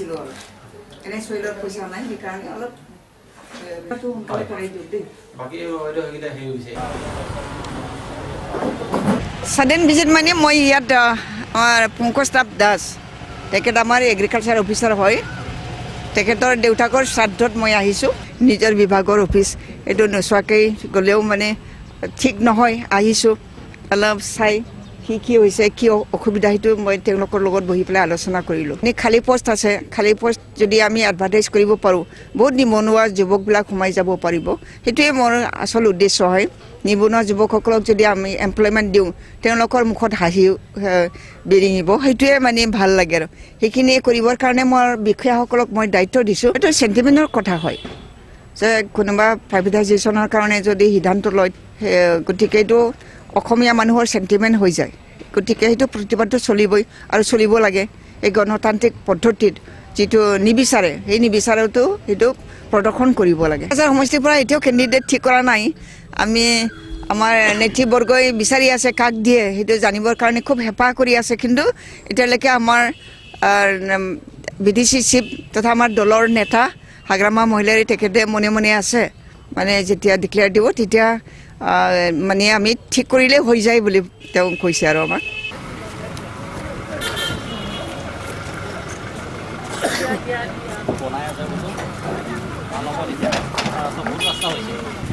অলপ এনে চইলত পইচা নাই সেইকাৰণে অলপ ছাডেন ভিজিট মানে মই ইয়াত আহ, আমাৰ পংকজতাপ দাস তেখেত আমাৰ এগ্ৰিকালচাৰ অফিচাৰ হয়। তেখেতৰ দেউতাকৰ শ্ৰাদ্ধত মই আহিছোঁ নিজৰ বিভাগৰ অফিচ এইটো নোচোৱাকৈ গ'লেও মানে ঠিক নহয় আহিছোঁ। অলপ চাই কি কি হৈছে কি অ- অসুবিধা সেইটো মই তেওঁলোকৰ লগত বহি পেলাই আলোচনা কৰিলোঁ। এনে খালী পষ্ট আছে খালী পষ্ট যদি আমি এডভাৰটাইজ কৰিব পাৰোঁ বহুত নিবনুৱা যুৱকবিলাক সোমাই যাব পাৰিব। সেইটোৱে মোৰ আচল উদ্দেশ্য হয়। নিবনুৱা যুৱকসকলক যদি আমি এমপ্লয়মেণ্ট দিওঁ তেওঁলোকৰ মুখত হাঁহি বিৰিঙিব। সেইটোৱে মানে ভাল লাগে আৰু। সেইখিনি কৰিবৰ কাৰণে মই বিষয়াসকলক মই দায়িত্ব দিছোঁ। এইটো চেণ্টিমেণ্টৰ কথা হয়। যে কোনোবা প্ৰাইভেটাইজেশ্যনৰ কাৰণে যদি সিদ্ধান্ত লয় গতিকে এইটো অসমীয়া মানুহৰ চেণ্টিমেণ্ট হৈ যায়। গতিকে সেইটো প্ৰতিবাদটো চলিবই আৰু চলিব লাগে। এই গণতান্ত্ৰিক পদ্ধতিত যিটো নিবিচাৰে সেই নিবিচাৰেতো সেইটো প্ৰদৰ্শন কৰিব লাগে। সমষ্টিৰ পৰা এতিয়াও কেণ্ডিডেট ঠিক কৰা নাই। আমি আমাৰ নেতৃবৰ্গই বিচাৰি আছে কাক দিয়ে সেইটো জানিবৰ কাৰণে খুব হেঁপাহ কৰি আছে। কিন্তু এতিয়ালৈকে আমাৰ বি ডি চি চিফ তথা আমাৰ দলৰ নেতা হাগ্ৰামা মহিলাৰী তেখেতে মনে মনে আছে। মানে যেতিয়া ডিক্লেয়াৰ দিব তেতিয়া মানে আমি ঠিক কৰিলেই হৈ যায় বুলি তেওঁ কৈছে আৰু আমাক। বনাই আছে এতিয়া বহুত ৰাস্তা হৈছে।